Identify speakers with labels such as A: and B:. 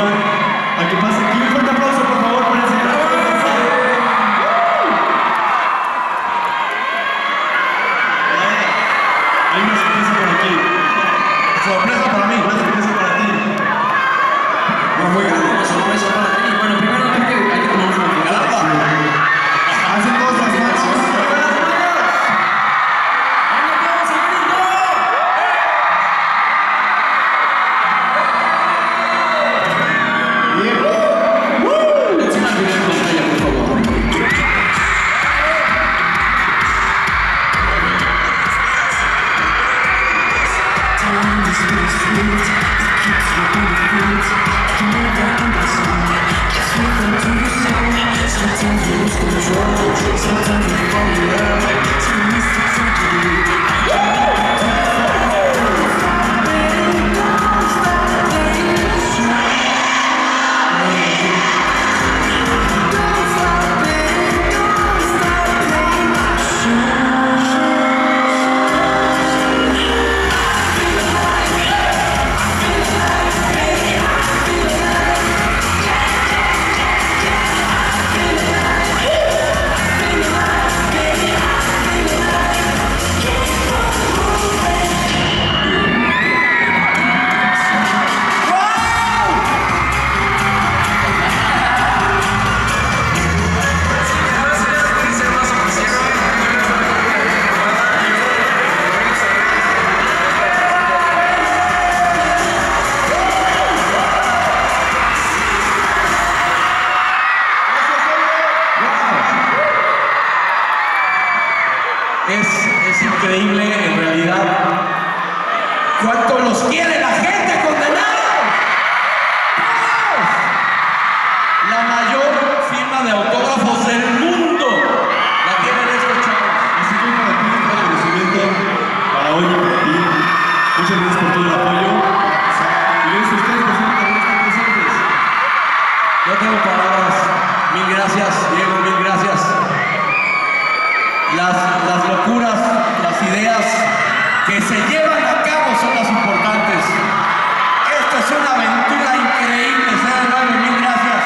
A: a que pase aquí. Un fuerte aplauso, por favor, para el señor. Hay una sorpresa por aquí.
B: Sorpresa para mí.
A: Una sorpresa para ti.
C: No, muy grande. Una sorpresa para ti.
B: Es, es increíble en realidad cuánto los quiere la gente condenados. ¡Todos! La mayor firma de autógrafos del mundo la tienen estos chavos.
A: Así que para ti, un agradecimiento para hoy y. Muchas gracias por todo el apoyo. Y gracias a ustedes por siempre también estar presentes.
B: No tengo palabras. Mil gracias, Diego, mil gracias las, las locuras, las ideas que se llevan a cabo son las importantes. Esta es una aventura increíble, mil. Gracias.